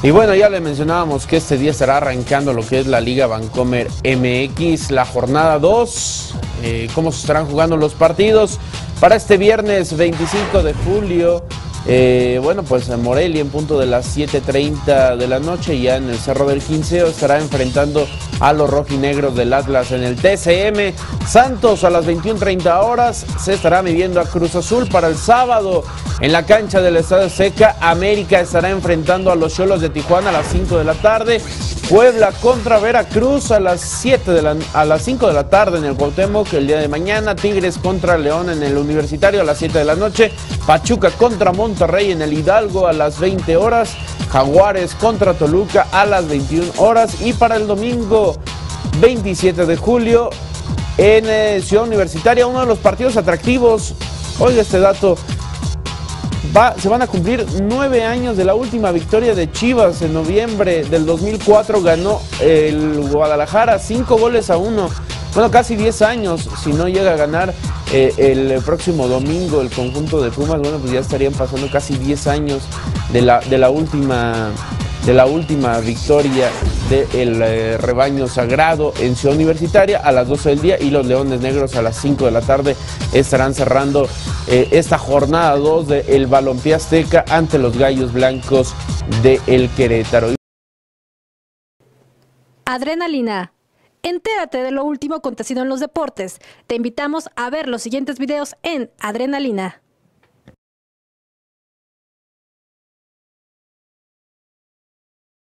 Y bueno, ya le mencionábamos que este día estará arrancando lo que es la Liga Vancomer MX, la jornada 2. Eh, ¿Cómo se estarán jugando los partidos? Para este viernes 25 de julio, eh, bueno, pues en Morelia en punto de las 7.30 de la noche, ya en el Cerro del Quinceo, estará enfrentando a los rojinegros del Atlas en el TCM. Santos a las 21.30 horas se estará midiendo a Cruz Azul para el sábado en la cancha del Estadio Seca. América estará enfrentando a los Cholos de Tijuana a las 5 de la tarde. Puebla contra Veracruz a las 7 de la, a las 5 de la tarde en el Cuauhtémoc el día de mañana. Tigres contra León en el Universitario a las 7 de la noche. Pachuca contra Monterrey en el Hidalgo a las 20 horas. Jaguares contra Toluca a las 21 horas. Y para el domingo 27 de julio en eh, Ciudad Universitaria, uno de los partidos atractivos. Oiga este dato. Va, se van a cumplir nueve años de la última victoria de Chivas en noviembre del 2004. Ganó el Guadalajara cinco goles a uno. Bueno, casi 10 años. Si no llega a ganar eh, el próximo domingo el conjunto de Pumas, bueno, pues ya estarían pasando casi 10 años de la, de la última de la última victoria del eh, rebaño sagrado en Ciudad Universitaria a las 12 del día y los Leones Negros a las 5 de la tarde estarán cerrando eh, esta jornada 2 del Balompié Azteca ante los Gallos Blancos de El Querétaro. Adrenalina. Entérate de lo último acontecido en los deportes. Te invitamos a ver los siguientes videos en Adrenalina.